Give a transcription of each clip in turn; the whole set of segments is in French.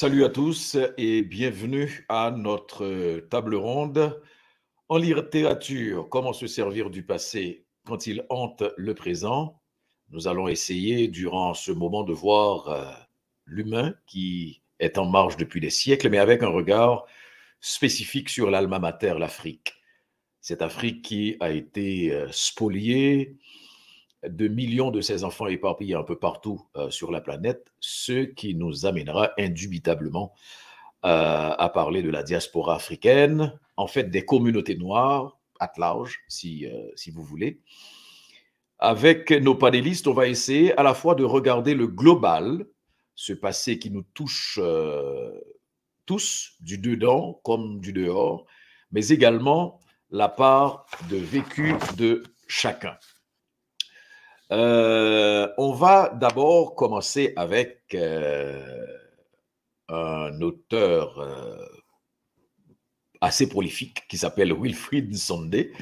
Salut à tous et bienvenue à notre table ronde en littérature. Comment se servir du passé quand il hante le présent? Nous allons essayer durant ce moment de voir euh, l'humain qui est en marche depuis des siècles, mais avec un regard spécifique sur l'alma mater, l'Afrique. Cette Afrique qui a été euh, spoliée, de millions de ces enfants éparpillés un peu partout euh, sur la planète, ce qui nous amènera indubitablement euh, à parler de la diaspora africaine, en fait des communautés noires, at large, si, euh, si vous voulez. Avec nos panélistes, on va essayer à la fois de regarder le global, ce passé qui nous touche tous, du dedans comme du dehors, mais également la part de vécu de chacun. Euh, on va d'abord commencer avec euh, un auteur euh, assez prolifique qui s'appelle Wilfried Sondé,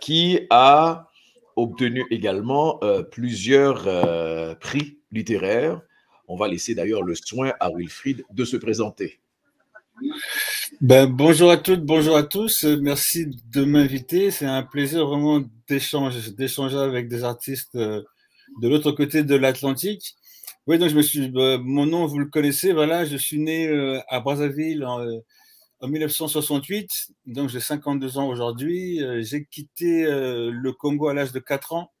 qui a obtenu également plusieurs prix littéraires. On va laisser d'ailleurs le soin à Wilfried de se présenter. Ben, bonjour à toutes, bonjour à tous. Merci de m'inviter. C'est un plaisir vraiment d'échanger, avec des artistes euh, de l'autre côté de l'Atlantique. Oui, donc je me suis, ben, mon nom, vous le connaissez, voilà, je suis né euh, à Brazzaville en, 1968, euh, donc j'ai 52 ans aujourd'hui. J'ai quitté le Congo à l'âge de 4 ans.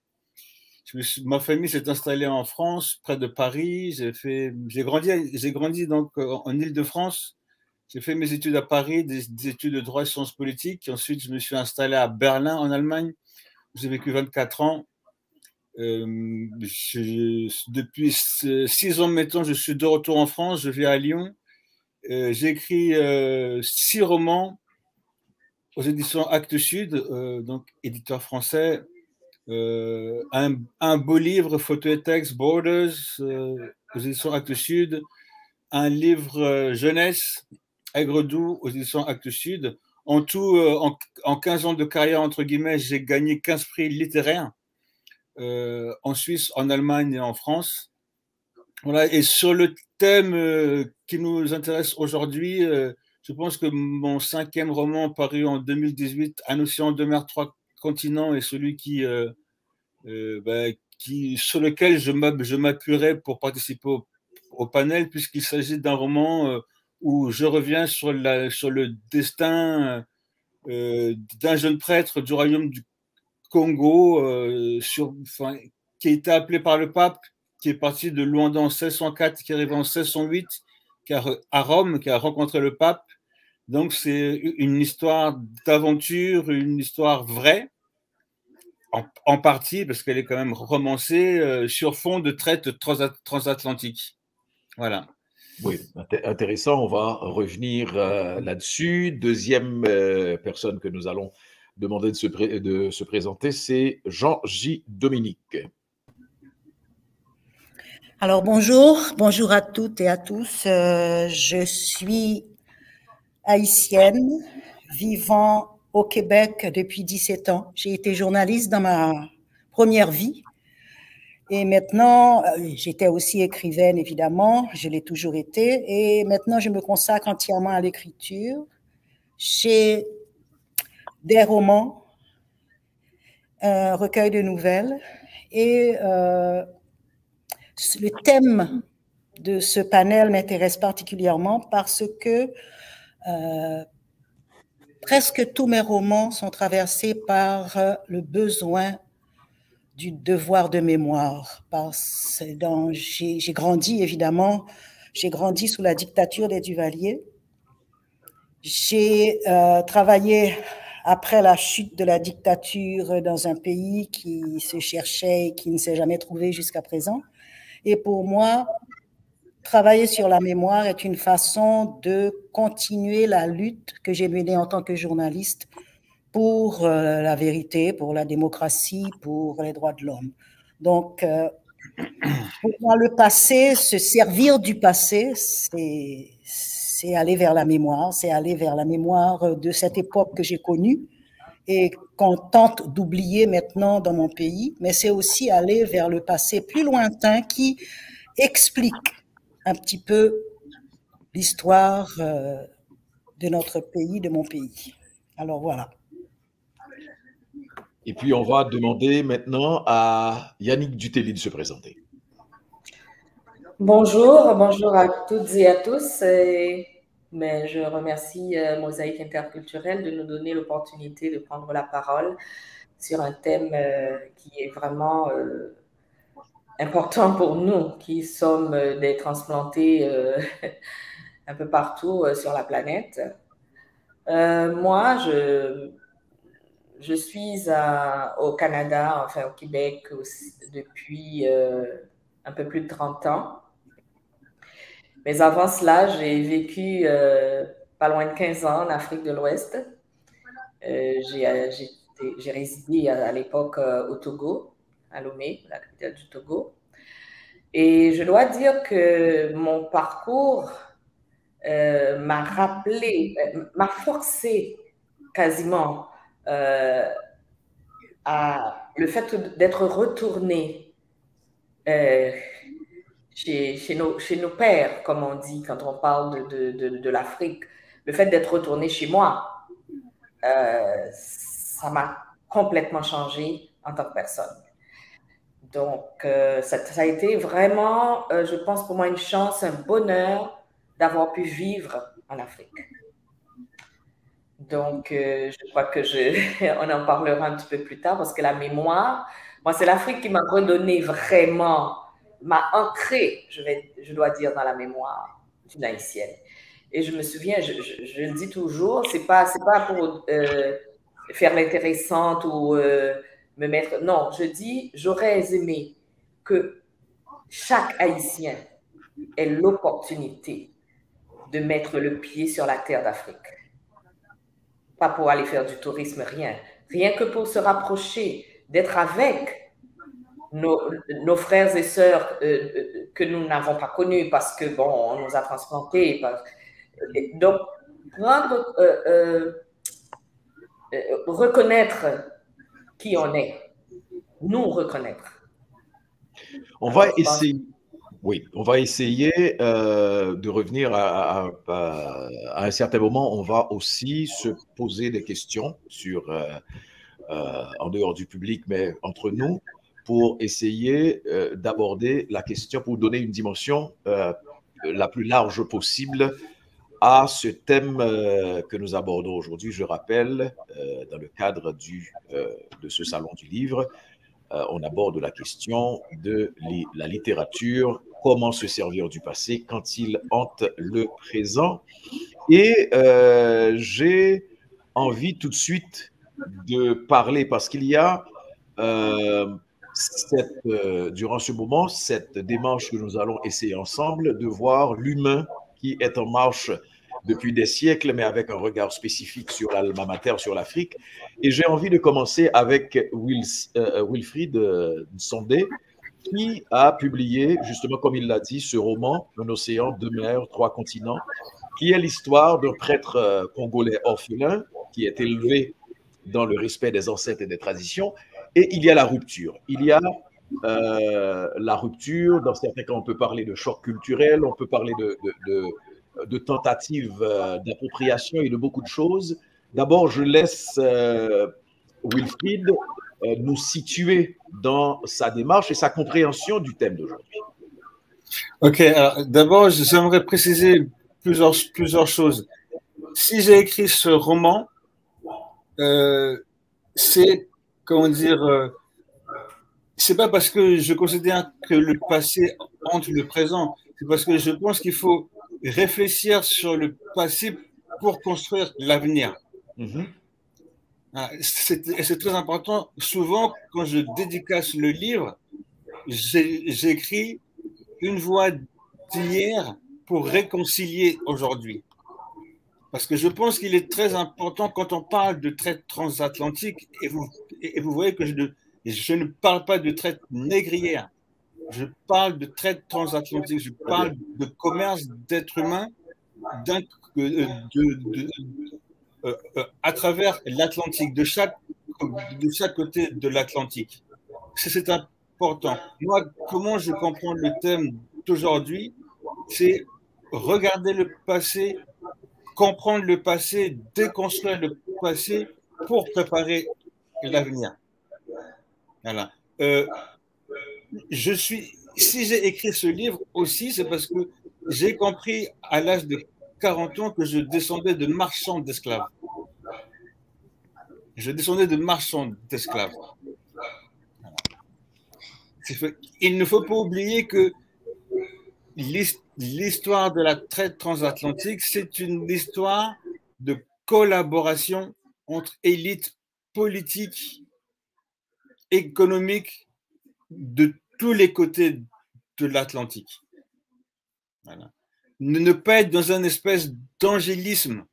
Je me suis, ma famille s'est installée en France, près de Paris. J'ai fait, j'ai grandi, j'ai grandi donc en Île-de-France. J'ai fait mes études à Paris, des, études de droit et sciences politiques. Ensuite, je me suis installé à Berlin, en Allemagne. J'ai vécu 24 ans. Euh, depuis six ans maintenant, je suis de retour en France. Je vis à Lyon. Euh, j'ai écrit euh, six romans aux éditions Actes Sud, donc éditeur français. Un, un, beau livre, photo et texte, Borders, aux éditions Actes Sud. Un livre jeunesse, Aigre-Doux aux éditions Actes Sud. En tout, euh, en, 15 ans de carrière, entre guillemets, j'ai gagné 15 prix littéraires euh, en Suisse, en Allemagne et en France. Voilà. Et sur le thème euh, qui nous intéresse aujourd'hui, je pense que mon cinquième roman paru en 2018, Un océan de mer, trois continents, est celui qui, bah, sur lequel je m'appuierai pour participer au panel, puisqu'il s'agit d'un roman où je reviens sur, le destin euh, d'un jeune prêtre du royaume du Congo, euh, qui a été appelé par le pape, qui est parti de Luanda en 1604, qui est arrivé en 1608 à Rome, qui a rencontré le pape. Donc c'est une histoire d'aventure, une histoire vraie, en, partie, parce qu'elle est quand même romancée, euh, sur fond de traite transatlantique. Voilà. Oui, intéressant. On va revenir euh, là-dessus. Deuxième euh, personne que nous allons demander de se, présenter, c'est Jean-J. Dominique. Alors bonjour, bonjour à toutes et à tous. Euh, je suis haïtienne, vivant au Québec depuis 17 ans. J'ai été journaliste dans ma première vie et maintenant, euh, j'étais aussi écrivaine, évidemment, je l'ai toujours été. Et maintenant, je me consacre entièrement à l'écriture. J'ai des romans, un recueil de nouvelles. Et euh, le thème de ce panel m'intéresse particulièrement parce que euh, presque tous mes romans sont traversés par le besoin du devoir de mémoire. Parce que j'ai grandi, évidemment, j'ai grandi sous la dictature des Duvaliers. J'ai euh, travaillé après la chute de la dictature dans un pays qui se cherchait et qui ne s'est jamais trouvé jusqu'à présent. Et pour moi, travailler sur la mémoire est une façon de continuer la lutte que j'ai menée en tant que journaliste pour euh, la vérité, pour la démocratie, pour les droits de l'homme. Donc, euh, pour le passé, se servir du passé, c'est aller vers la mémoire, c'est aller vers la mémoire de cette époque que j'ai connue et qu'on tente d'oublier maintenant dans mon pays, mais c'est aussi aller vers le passé plus lointain qui explique un petit peu l'histoire de notre pays, de mon pays. Alors voilà. Et puis on va demander maintenant à Yannick Dutelli de se présenter. Bonjour, bonjour à toutes et à tous. mais je remercie Mosaïque Interculturelle de nous donner l'opportunité de prendre la parole sur un thème euh, qui est vraiment euh, important pour nous, qui sommes euh, des transplantés un peu partout sur la planète. moi, je, je suis au Canada, enfin au Québec depuis un peu plus de 30 ans. Mais avant cela, j'ai vécu pas loin de 15 ans en Afrique de l'Ouest. j'ai j'ai résidé à, l'époque euh, au Togo, à Lomé, la capitale du Togo. Et je dois dire que mon parcours euh, m'a rappelé, euh, m'a forcé quasiment à le fait d'être retourné chez, chez, nos, pères, comme on dit quand on parle de, l'Afrique. Le fait d'être retourné chez moi, ça m'a complètement changé en tant que personne. Donc, euh, ça, a été vraiment, euh, je pense pour moi, une chance, un bonheur d'avoir pu vivre en Afrique. Donc, euh, je crois que je, on en parlera un petit peu plus tard parce que la mémoire, moi, c'est l'Afrique qui m'a redonné vraiment, m'a ancré, je, vais, je dois dire, dans la mémoire d'une haïtienne. Et je me souviens, je, le dis toujours, c'est pas, c'est pas pour faire l'intéressante ou euh, me mettre. Non, je dis, j'aurais aimé que chaque Haïtien ait l'opportunité de mettre le pied sur la terre d'Afrique. Pas pour aller faire du tourisme, rien. Rien que pour se rapprocher, d'être avec nos, nos, frères et sœurs euh, euh, que nous n'avons pas connus parce que, bon, on nous a transplantés. Donc, prendre euh, reconnaître qui on est, nous reconnaître. On va essayer. Oui, on va essayer euh, de revenir à, un certain moment. On va aussi se poser des questions sur, euh, en dehors du public, mais entre nous, pour essayer d'aborder la question, pour donner une dimension la plus large possible à ce thème euh, que nous abordons aujourd'hui. Je rappelle, euh, dans le cadre euh, de ce salon du livre, on aborde la question de la littérature, comment se servir du passé quand il hante le présent. Et j'ai envie tout de suite de parler parce qu'il y a cette, durant ce moment cette démarche que nous allons essayer ensemble de voir l'humain qui est en marche depuis des siècles, mais avec un regard spécifique sur l'alma mater, sur l'Afrique. Et j'ai envie de commencer avec euh, Wilfried euh, Sondé, qui a publié, justement, comme il l'a dit, ce roman, Un océan, deux mers, trois continents, qui est l'histoire d'un prêtre euh, congolais orphelin qui est élevé dans le respect des ancêtres et des traditions. Et il y a la rupture. Il y a la rupture, dans certains cas, on peut parler de choc culturel, on peut parler de, tentatives euh, d'appropriation et de beaucoup de choses. D'abord, je laisse euh, Wilfried euh, nous situer dans sa démarche et sa compréhension du thème d'aujourd'hui. Ok, d'abord, j'aimerais préciser plusieurs, plusieurs choses. Si j'ai écrit ce roman, c'est, comment dire, c'est pas parce que je considère que le passé entre le présent, c'est parce que je pense qu'il faut réfléchir sur le passé pour construire l'avenir. Mhm. Ah, c'est très important. Souvent, quand je dédicace le livre, j'écris une voix d'hier pour réconcilier aujourd'hui. Parce que je pense qu'il est très important quand on parle de traite transatlantique, et vous, voyez que je ne, parle pas de traite négrière, je parle de traite transatlantique, je parle de commerce d'êtres humains euh, euh, euh, à travers l'Atlantique, de chaque, côté de l'Atlantique. C'est important. Moi, comment je comprends le thème d'aujourd'hui, c'est regarder le passé, comprendre le passé, déconstruire le passé pour préparer l'avenir. Voilà. Euh, je suis, si j'ai écrit ce livre aussi, c'est parce que j'ai compris à l'âge de 40 ans que je descendais de marchands d'esclaves. Je descendais de marchands d'esclaves. Il ne faut pas oublier que l'histoire de la traite transatlantique, c'est une histoire de collaboration entre élites politiques, économiques de tous les côtés de l'Atlantique. Ne, pas être dans un espèce d'angélisme.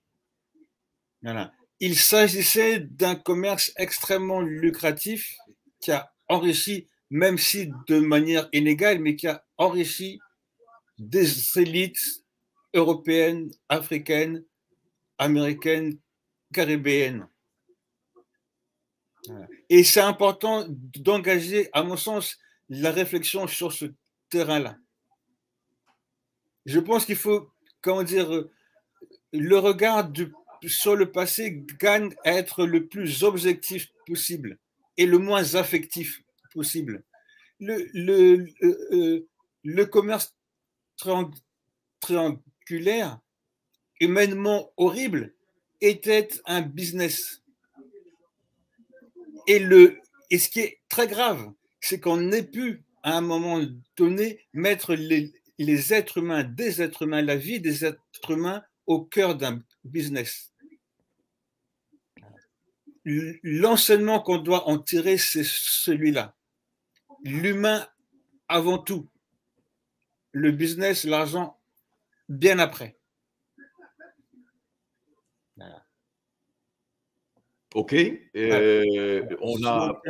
Il s'agissait d'un commerce extrêmement lucratif qui a enrichi, même si de manière inégale, mais qui a enrichi des élites européennes, africaines, américaines, caribéennes. Et c'est important d'engager, à mon sens, la réflexion sur ce terrain-là. Je pense qu'il faut, comment dire, le regard sur le passé gagne à être le plus objectif possible et le moins affectif possible. Le, euh, euh, commerce triangulaire, humainement horrible, était un business. Et, le, et ce qui est très grave, c'est qu'on ait pu, à un moment donné, mettre les, les êtres humains, des êtres humains, la vie des êtres humains au cœur d'un business. L'enseignement qu'on doit en tirer, c'est celui-là. L'humain avant tout le business, l'argent, bien après. OK. Euh, on, a,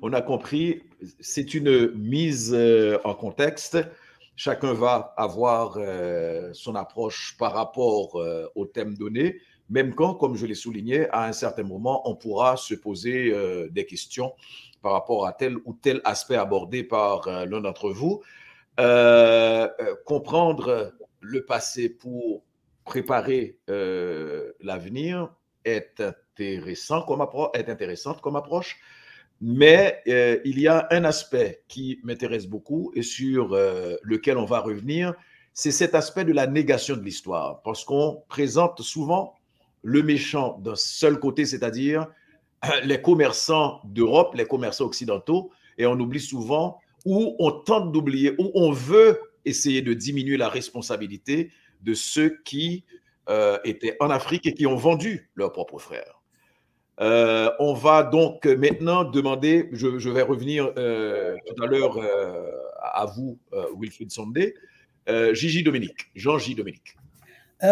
on, a, compris. C'est une mise euh, en contexte. Chacun va avoir euh, son approche par rapport au thème donné, même quand, comme je l'ai souligné, à un certain moment, on pourra se poser des questions par rapport à tel ou tel aspect abordé par l'un d'entre vous. Euh, euh, comprendre le passé pour préparer euh, l'avenir est intéressant est intéressante comme approche, mais il y a un aspect qui m'intéresse beaucoup et sur lequel on va revenir, c'est cet aspect de la négation de l'histoire, parce qu'on présente souvent le méchant d'un seul côté, c'est-à-dire les commerçants d'Europe, les commerçants occidentaux, et on oublie souvent où on tente d'oublier, où on veut essayer de diminuer la responsabilité de ceux qui euh, étaient en Afrique et qui ont vendu leurs propres frères. Euh, on va donc maintenant demander, je, vais revenir euh, tout à l'heure à vous, Wilfried Sondé, Gigi Dominique, Jean-J. Dominique.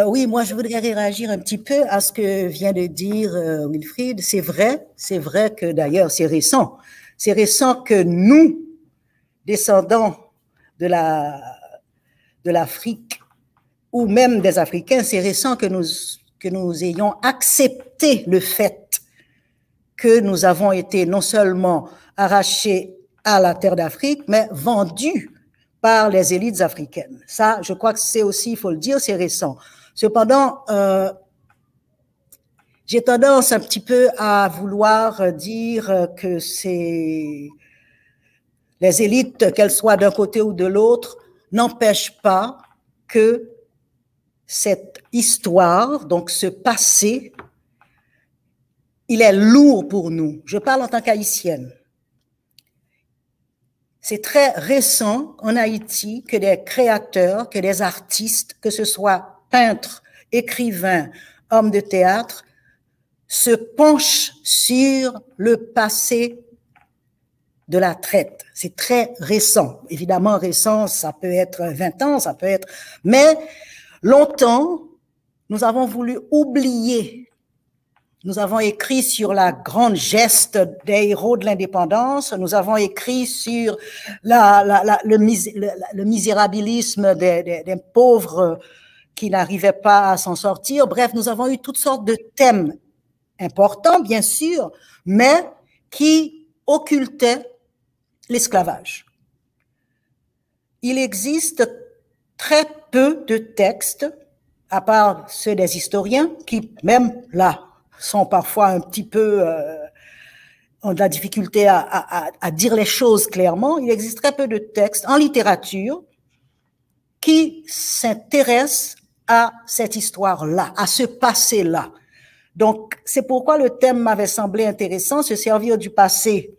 oui, moi je voudrais réagir un petit peu à ce que vient de dire Wilfried. C'est vrai, c'est vrai que d'ailleurs c'est récent. C'est récent que nous, descendants de la de l'Afrique ou même des Africains, c'est récent que nous ayons accepté le fait que nous avons été non seulement arrachés à la terre d'Afrique, mais vendus par les élites africaines. Ça, je crois que c'est aussi, il faut le dire, c'est récent. Cependant, euh, j'ai tendance un petit peu à vouloir dire que c'est les élites, qu'elles soient d'un côté ou de l'autre, n'empêchent pas que cette histoire, donc ce passé, il est lourd pour nous. Je parle en tant qu'haïtienne. C'est très récent en Haïti que des créateurs, que des artistes, que ce soit peintres, écrivains, hommes de théâtre, se penchent sur le passé de la traite. C'est très récent. Évidemment, récent, ça peut être 20 ans, ça peut être... Mais longtemps, nous avons voulu oublier. Nous avons écrit sur la grande geste des héros de l'indépendance. Nous avons écrit sur le, misérabilisme des pauvres qui n'arrivaient pas à s'en sortir. Bref, nous avons eu toutes sortes de thèmes importants, bien sûr, mais qui occultaient l'esclavage. Il existe très peu de textes, à part ceux des historiens, qui même là sont parfois un petit peu euh, ont de la difficulté à, à, à, dire les choses clairement. Il existe très peu de textes en littérature qui s'intéressent à cette histoire-là, à ce passé-là. Donc, c'est pourquoi le thème m'avait semblé intéressant, se servir du passé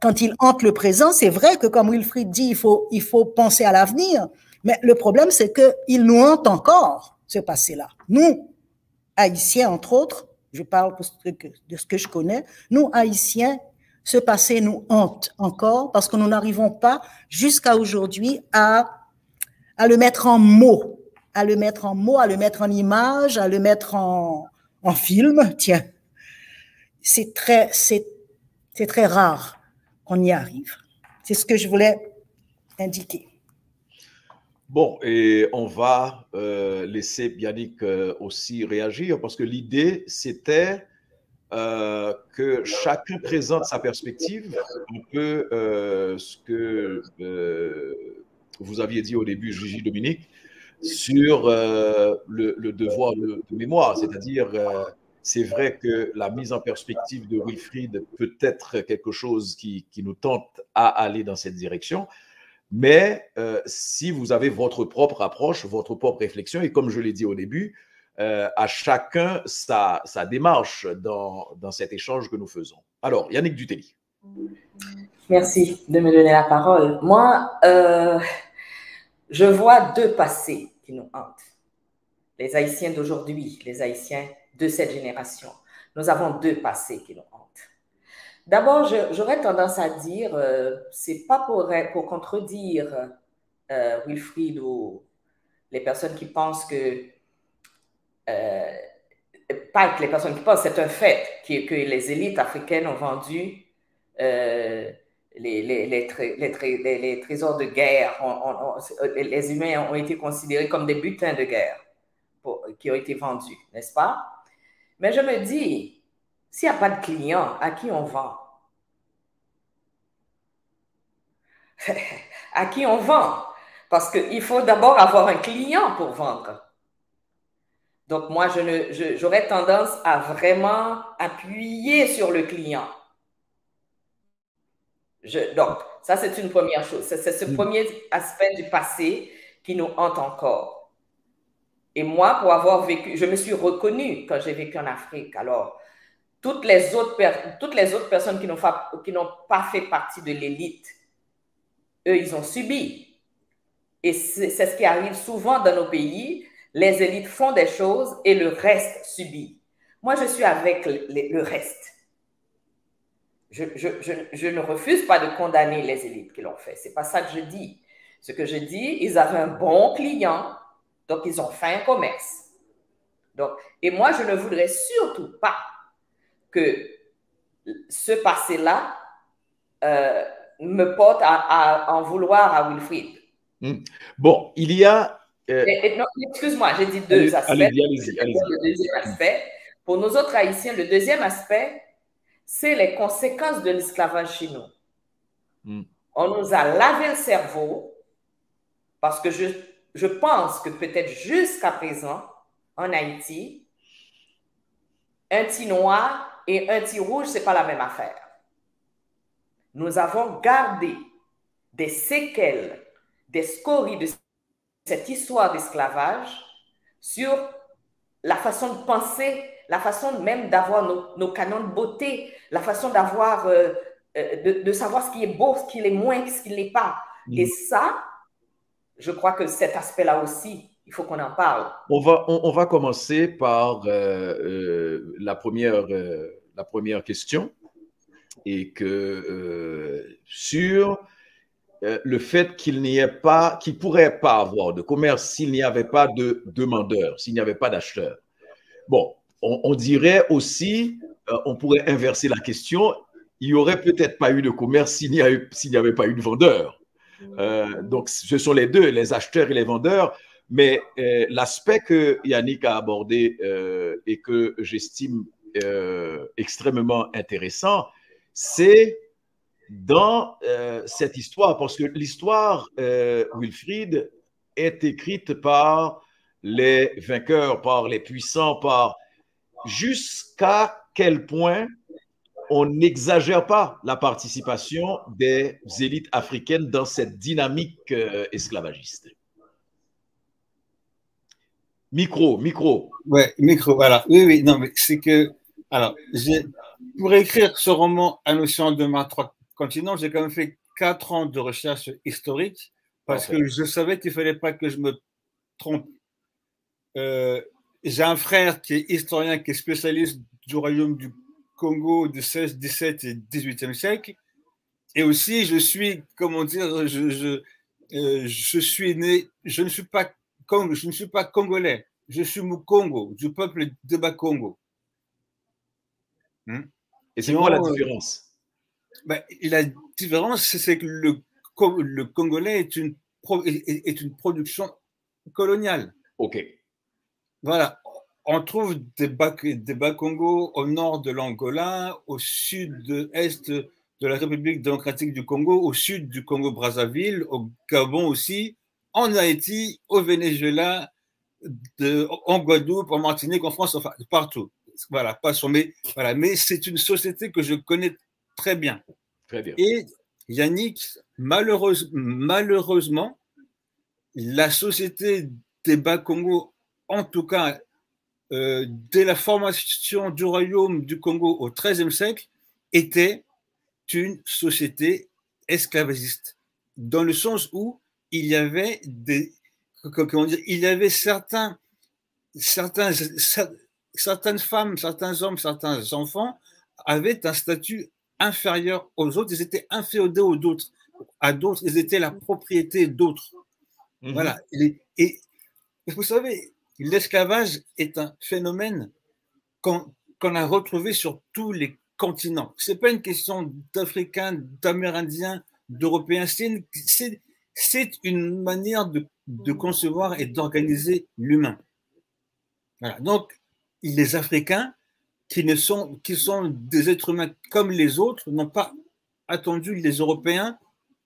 quand il hante le présent. C'est vrai que, comme Wilfried dit, il faut, il faut penser à l'avenir, mais le problème, c'est qu'il nous hante encore, ce passé-là. Nous, Haïtiens, entre autres, je parle de ce que je connais, nous, Haïtiens, ce passé nous hante encore parce que nous n'arrivons pas jusqu'à aujourd'hui à, le mettre en mots, à le mettre en mots, à le mettre en image, à le mettre en, film. Tiens, c'est très, c'est très rare qu'on y arrive. C'est ce que je voulais indiquer. Bon, et on va euh, laisser Yannick euh, aussi réagir parce que l'idée, c'était euh, que chacun présente sa perspective, un peu ce que vous aviez dit au début, Gigi Dominique, sur le, devoir de, mémoire, c'est-à-dire c'est vrai que la mise en perspective de Wilfried peut être quelque chose qui, qui, nous tente à aller dans cette direction, mais euh, si vous avez votre propre approche, votre propre réflexion, et comme je l'ai dit au début, euh, à chacun sa, démarche dans, dans, cet échange que nous faisons. Alors, Yannick Dutelli. Merci de me donner la parole. Moi, euh, je vois deux passés qui nous hantent. Les Haïtiens d'aujourd'hui, les Haïtiens de cette génération. Nous avons deux passés qui nous hantent. D'abord, j'aurais tendance à dire, euh, c'est pas pour, pour contredire euh, Wilfried ou les personnes qui pensent que, euh, pas que les personnes qui pensent, c'est un fait que, que, les élites africaines ont vendu euh, les, les, les, trésors de guerre. les humains ont été considérés comme des butins de guerre qui ont été vendus, n'est-ce pas? Mais je me dis, s'il n'y a pas de client, à qui on vend? à qui on vend? Parce qu'il faut d'abord avoir un client pour vendre. Donc, moi, j'aurais je tendance à vraiment appuyer sur le client. Je, donc, ça, c'est une première chose. C'est ce mm. premier aspect du passé qui nous hante encore. Et moi, pour avoir vécu, je me suis reconnue quand j'ai vécu en Afrique. Alors, toutes les autres, toutes les autres personnes qui n'ont pas, fait partie de l'élite, eux, ils ont subi. Et c'est ce qui arrive souvent dans nos pays. Les élites font des choses et le reste subit. Moi, je suis avec le, reste. Je, je, ne refuse pas de condamner les élites qui l'ont fait. C'est pas ça que je dis. Ce que je dis, ils avaient un bon client, donc ils ont fait un commerce. Donc, et moi, je ne voudrais surtout pas que ce passé-là euh, me porte à, en vouloir à Wilfried. Hmm. Bon, il y a. Euh, excuse-moi, j'ai dit deux aspects. Le deuxième aspect. Pour nos autres Haïtiens, le deuxième aspect, c'est les conséquences de l'esclavage chez nous. Hmm. On nous a lavé le cerveau parce que je, je pense que peut-être jusqu'à présent, en Haïti, un petit noir et un petit rouge, ce n'est pas la même affaire. Nous avons gardé des séquelles, des scories de cette histoire d'esclavage sur la façon de penser, la façon même d'avoir nos, canons de beauté, la façon d'avoir, euh, euh, de, savoir ce qui est beau, ce qui est moins, ce qui ne l'est pas. Mm. Et ça, je crois que cet aspect-là aussi, il faut qu'on en parle. On va, on, va commencer par euh, la, première, la première question et que sur euh, le fait qu'il n'y ait pas, qu'il pourrait pas avoir de commerce s'il n'y avait pas de demandeurs, s'il n'y avait pas d'acheteurs. Bon, on, dirait aussi, euh, on pourrait inverser la question, il n'y aurait peut-être pas eu de commerce s'il n'y avait pas eu de vendeurs. Euh, donc, ce sont les deux, les acheteurs et les vendeurs. Mais l'aspect que Yannick a abordé et que j'estime extrêmement intéressant, c'est dans euh, cette histoire, parce que l'histoire, euh, Wilfried, est écrite par les vainqueurs, par les puissants, par jusqu'à quel point on n'exagère pas la participation des élites africaines dans cette dynamique euh, esclavagiste. Micro, micro. Ouais, micro, voilà. Oui, oui, non, mais c'est que, alors, pour écrire ce roman Un océan de mar trois continents, j'ai quand même fait quatre ans de recherche historique parce que je savais qu'il ne fallait pas que je me trompe. Euh, j'ai un frère qui est historien, qui est spécialiste du royaume du Congo du 16, 17 et 18e siècle. Et aussi, je suis, comment dire, je, je, euh, je suis né, je ne suis pas Congo, je ne suis pas congolais, je suis Mukongo, du peuple de Bakongo. Hmm? Et c'est quoi la euh, différence? ben, La différence, c'est que le, le Congolais est une, est une production coloniale. OK. Voilà, on trouve des bas, des au nord de l'Angola, au sud-est de la République démocratique du Congo, au sud du Congo-Brazzaville, au Gabon aussi, en Haïti, au Venezuela, de, en Guadeloupe, en Martinique, en France, enfin partout. Voilà, pas sur mais voilà, mais c'est une société que je connais très bien. Très bien. Et Yannick, malheureuse, malheureusement, la société des Bas Congo, en tout cas euh, dès la formation du royaume du Congo au XIIIe siècle, était une société esclavagiste, dans le sens où il y avait des, comment dire, il y avait certains, certains, certaines femmes, certains hommes, certains enfants avaient un statut inférieur aux autres, ils étaient inféodés aux d'autres, à d'autres, ils étaient la propriété d'autres. Mhm. Voilà. Et, et, vous savez, l'esclavage est un phénomène qu'on a retrouvé sur tous les continents. Ce n'est pas une question d'Africains, d'Amérindiens, d'Européens. C'est une manière de, concevoir et d'organiser l'humain. Donc, les Africains, qui, sont, des êtres humains comme les autres, n'ont pas attendu les Européens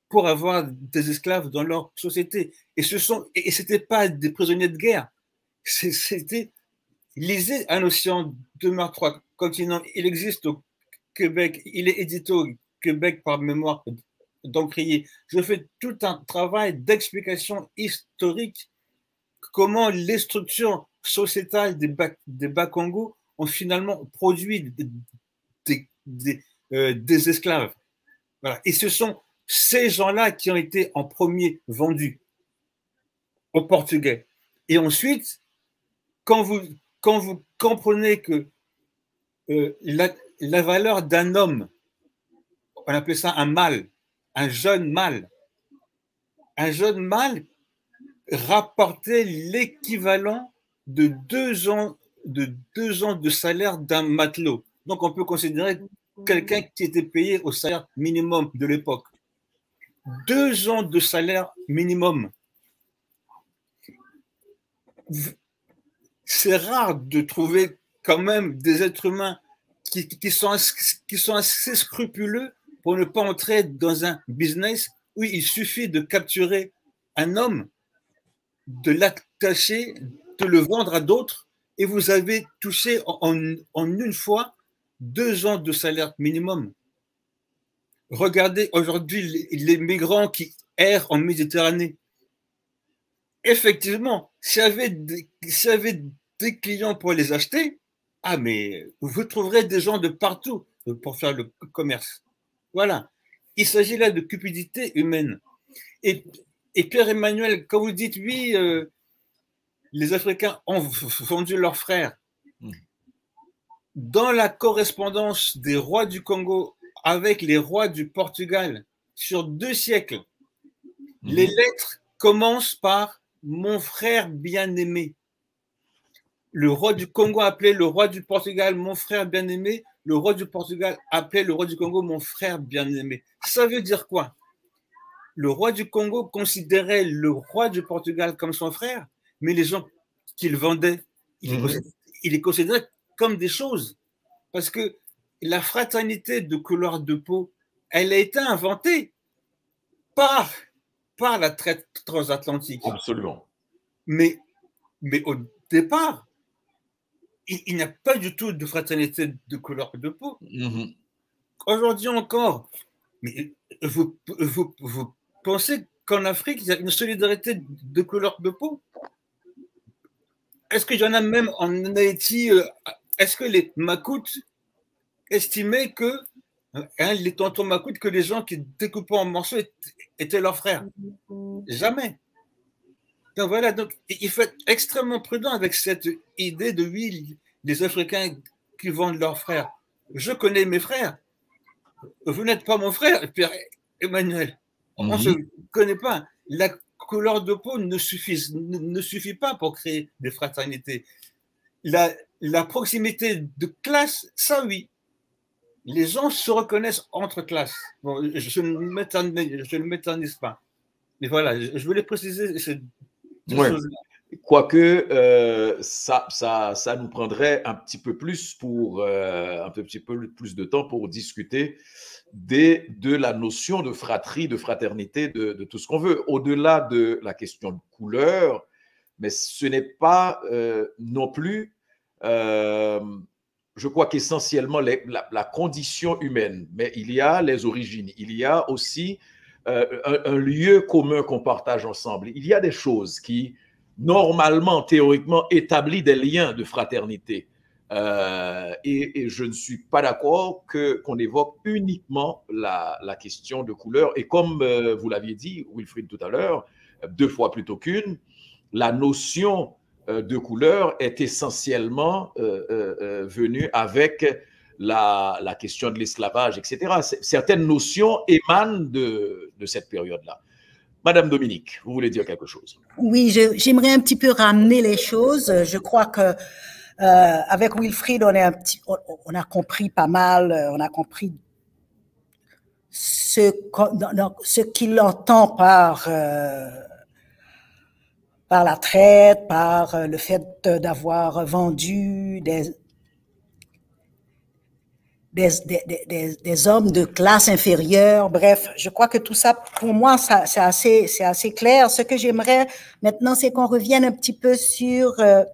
pour avoir des esclaves dans leur société. Et ce sont pas des prisonniers de guerre, c'était lisez un océan de mar trois continents. Il existe au Québec, il est édité au Québec par mémoire d'Encrier. Je fais tout un travail d'explication historique comment les structures sociétales des bas, des ont finalement produit des, euh, esclaves. Et ce sont ces gens-là qui ont été en premier vendus aux Portugais. Et ensuite, quand vous, quand vous comprenez que euh, la, la, valeur d'un homme, on appelait ça un mâle, un jeune mâle, un jeune mâle rapportait l'équivalent de deux ans de salaire d'un matelot. Donc on peut considérer quelqu'un qui était payé au salaire minimum de l'époque. Deux ans de salaire minimum c'est rare de trouver quand même des êtres humains qui, qui, sont, qui sont assez scrupuleux pour ne pas entrer dans un business où il suffit de capturer un homme, de l'attacher, de le vendre à d'autres, et vous avez touché en, une fois deux ans de salaire minimum. Regardez aujourd'hui les, migrants qui errent en Méditerranée effectivement, s'il y avait des, des clients pour les acheter, ah, mais vous trouverez des gens de partout pour faire le commerce. Voilà. Il s'agit là de cupidité humaine. Et, Pierre-Emmanuel, quand vous dites oui, euh, les Africains ont vendu leurs frères, hmm. dans la correspondance des rois du Congo avec les rois du Portugal sur deux siècles, hmm. les lettres commencent par mon frère bien-aimé. Le roi du Congo appelait le roi du Portugal mon frère bien-aimé. Le roi du Portugal appelait le roi du Congo mon frère bien-aimé. Ça veut dire quoi? Le roi du Congo considérait le roi du Portugal comme son frère, mais les gens qu'il vendait, il, mhm. les considérait comme des choses. Parce que la fraternité de couleur de peau, elle a été inventée par par la traite transatlantique. Absolument. Mais, mais au départ, il, n'y a pas du tout de fraternité de couleur de peau. Mhm. Aujourd'hui encore, mais vous, vous, vous pensez qu'en Afrique, il y a une solidarité de couleur de peau? Est-ce qu'il y en a même en Haïti euh, Est-ce que les Makoutes estimaient que, hein, les tontons Makoutes, que les gens qui découpaient en morceaux étaient leurs frères? Jamais. Donc voilà, donc il faut être extrêmement prudent avec cette idée de oui, les Africains qui vendent leurs frères. Je connais mes frères. Vous n'êtes pas mon frère, Pierre Emmanuel. On ne se connaît pas. La couleur de peau ne suffit, ne, suffit pas pour créer des fraternités. La, la proximité de classe, ça oui. Les gens se reconnaissent entre classes. je ne m'éternise pas. Mais voilà, je voulais préciser cette Quoique, euh, ça, ça, ça, nous prendrait un petit peu plus pour euh, un petit peu plus de temps pour discuter des, de la notion de fratrie, de fraternité, de, de tout ce qu'on veut, au-delà de la question de couleur, mais ce n'est pas euh, non plus, je crois qu'essentiellement la, la, condition humaine, mais il y a les origines, il y a aussi un, un, lieu commun qu'on partage ensemble. Il y a des choses qui normalement, théoriquement, établissent des liens de fraternité. Euh, et, je ne suis pas d'accord qu'on évoque uniquement la, question de couleur. Et comme euh, vous l'aviez dit, Wilfried, tout à l'heure, deux fois plutôt qu'une, la notion euh, de couleur est essentiellement venue avec la, question de l'esclavage, etc. Certaines notions émanent de, cette période-là. Madame Dominique, vous voulez dire quelque chose? Oui, j'aimerais un petit peu ramener les choses. Je crois que euh, avec Wilfried, on, a compris pas mal, euh, on a compris ce, qu'il entend par, euh, par la traite, par le fait d'avoir vendu des, des, hommes de classe inférieure. Bref, je crois que tout ça, pour moi, c'est assez, c'est assez clair. Ce que j'aimerais maintenant, c'est qu'on revienne un petit peu sur euh,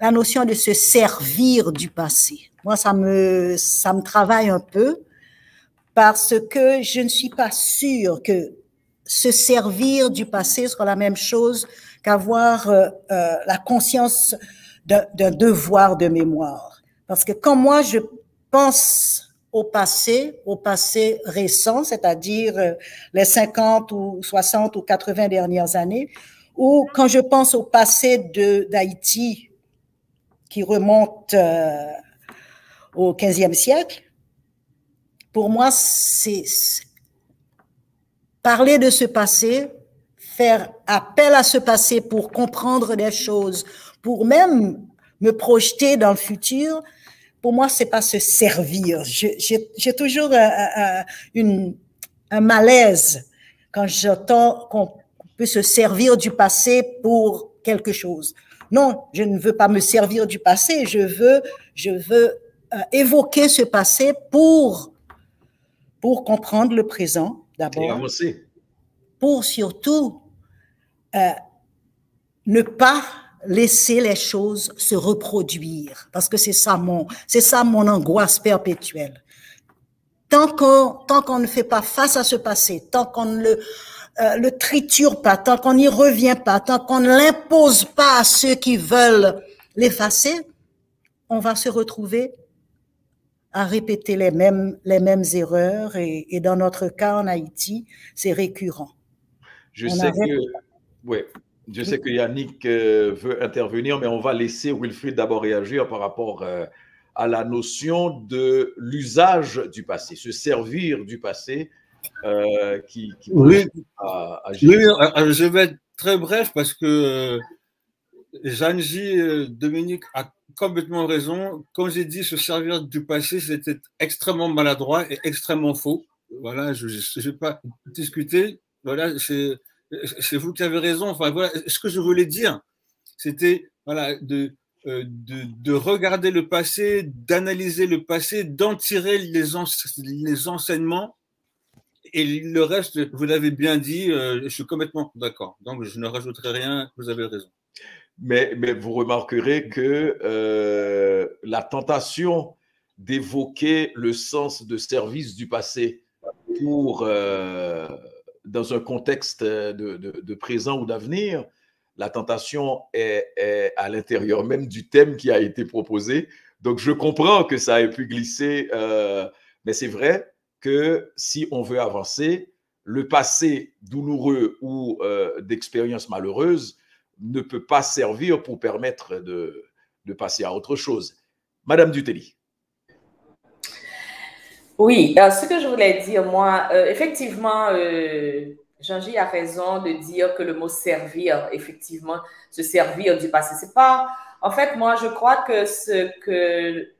la notion de se servir du passé. Moi, ça me, ça me travaille un peu parce que je ne suis pas sûre que se servir du passé sera la même chose qu'avoir euh, euh, la conscience d'un devoir de mémoire. Parce que quand moi, je pense au passé, au passé récent, c'est-à-dire euh, les 50 ou 60 ou 80 dernières années, ou quand je pense au passé d'Haïti qui remonte euh, au 15e siècle, pour moi, c'est parler de ce passé, faire appel à ce passé pour comprendre des choses, pour même me projeter dans le futur, pour moi, c'est pas se servir. J'ai toujours un, une, un malaise quand j'entends qu'on peut se servir du passé pour quelque chose. Non, je ne veux pas me servir du passé. Je veux, je veux euh, évoquer ce passé pour pour comprendre le présent d'abord. Pour surtout euh, ne pas laisser les choses se reproduire parce que c'est ça mon c'est ça mon angoisse perpétuelle. Tant qu'on tant qu'on ne fait pas face à ce passé, tant qu'on ne le euh, le triture pas, tant qu'on n'y revient pas, tant qu'on ne l'impose pas à ceux qui veulent l'effacer, on va se retrouver à répéter les mêmes les mêmes erreurs et, et dans notre cas en Haïti, c'est récurrent. Je sais que oui, je sais que Yannick euh, veut intervenir, mais on va laisser Wilfried d'abord réagir par rapport euh, à la notion de l'usage du passé, se servir du passé euh, qui, oui. je vais être très bref parce que jeanne Dominique a complètement raison. Comme j'ai dit, se servir du passé, c'était extrêmement maladroit et extrêmement faux. Voilà, je ne vais pas discuter. Voilà, c'est c'est vous qui avez raison. Enfin, voilà, ce que je voulais dire, c'était voilà, de, euh, de, de, regarder le passé, d'analyser le passé, d'en tirer les, enseignements et le reste, vous l'avez bien dit, euh, je suis complètement d'accord. Donc, je ne rajouterai rien, vous avez raison. Mais, mais vous remarquerez que euh, la tentation d'évoquer le sens de service du passé pour, dans un contexte de, de, présent ou d'avenir, la tentation est, à l'intérieur même du thème qui a été proposé. Donc, je comprends que ça ait pu glisser, mais c'est vrai, que si on veut avancer, le passé douloureux ou euh, d'expérience malheureuse ne peut pas servir pour permettre de, passer à autre chose. Madame Dutelli. Oui, euh, ce que je voulais dire, moi, euh, effectivement, Jean-Gy a raison de dire que le mot servir, effectivement, se servir du passé, c'est pas. En fait, moi, je crois que ce que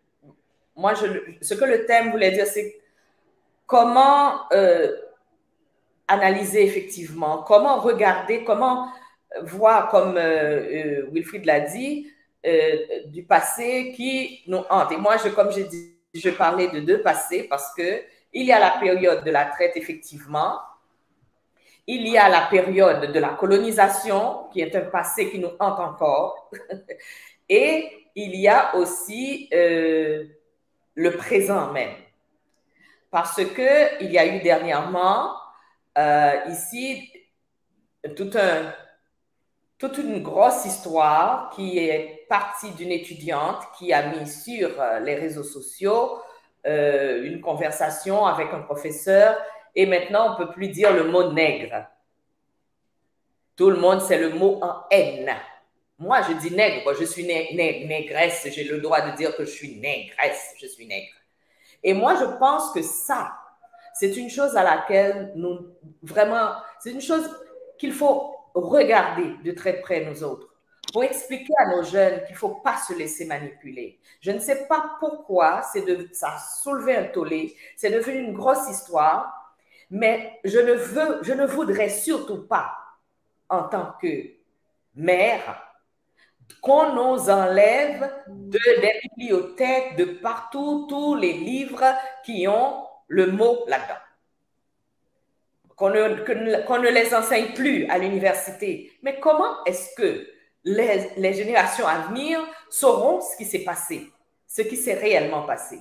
moi, ce que le thème voulait dire, c'est comment euh, analyser effectivement, comment regarder, comment voir, comme euh, euh, Wilfried l'a dit, du passé qui nous hante. Et moi, je, comme j'ai dit, je parlais de deux passés parce que il y a la période de la traite, effectivement. Il y a la période de la colonisation, qui est un passé qui nous hante encore. Et il y a aussi le présent même parce qu'il y a eu dernièrement euh, ici tout un, toute une grosse histoire qui est partie d'une étudiante qui a mis sur euh, les réseaux sociaux euh, une conversation avec un professeur et maintenant on peut plus dire le mot nègre. Tout le monde, c'est le mot en N. Moi, je dis nègre, je suis négresse, j'ai le droit de dire que je suis négresse, je suis nègre. Et moi, je pense que ça, c'est une chose à laquelle nous, vraiment, c'est une chose qu'il faut regarder de très près, nous autres, pour expliquer à nos jeunes qu'il ne faut pas se laisser manipuler. Je ne sais pas pourquoi c'est de, ça a soulevé un tollé, c'est devenu une grosse histoire, mais je ne veux, je ne voudrais surtout pas, en tant que mère, qu'on nous enlève de des bibliothèques, de partout, tous les livres qui ont le mot là-dedans. Qu'on ne, les enseigne plus à l'université. Mais comment est-ce que les, générations à venir sauront ce qui s'est passé, ce qui s'est réellement passé?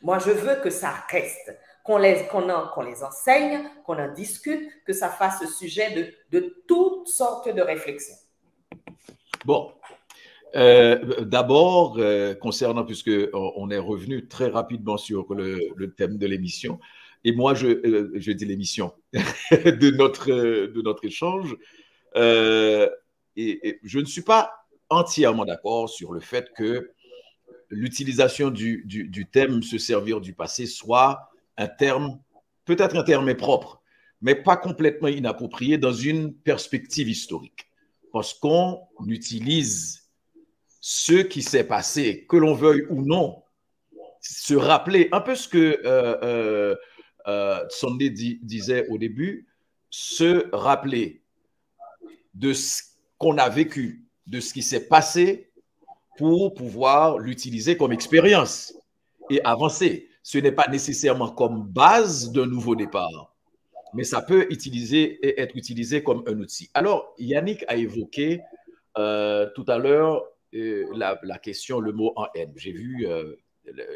Moi, je veux que ça reste, qu'on les, qu'on les enseigne, qu'on en discute, que ça fasse sujet de, de toutes sortes de réflexions. Bon, euh, d'abord, euh, concernant, puisque on est revenu très rapidement sur le, thème de l'émission, et moi, je, euh, je dis l'émission de, notre, de notre échange, et, je ne suis pas entièrement d'accord sur le fait que l'utilisation du, du, thème se servir du passé soit un terme, peut-être un terme propre, mais pas complètement inapproprié dans une perspective historique. Parce qu'on utilise ce qui s'est passé, que l'on veuille ou non, se rappeler un peu ce que euh, euh, euh disait au début, se rappeler de ce qu'on a vécu, de ce qui s'est passé pour pouvoir l'utiliser comme expérience et avancer. Ce n'est pas nécessairement comme base d'un nouveau départ, mais ça peut utiliser, être utilisé comme un outil. Alors, Yannick a évoqué euh, tout à l'heure la, question, le mot en haine. J'ai vu euh,